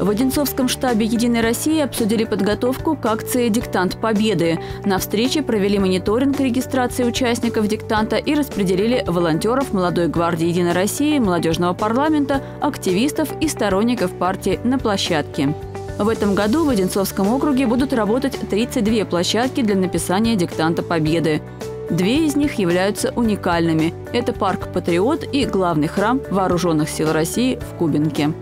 В Одинцовском штабе «Единой России» обсудили подготовку к акции «Диктант Победы». На встрече провели мониторинг регистрации участников диктанта и распределили волонтеров Молодой гвардии «Единой России», молодежного парламента, активистов и сторонников партии на площадке. В этом году в Одинцовском округе будут работать 32 площадки для написания диктанта Победы. Две из них являются уникальными. Это парк «Патриот» и главный храм Вооруженных сил России в Кубинке.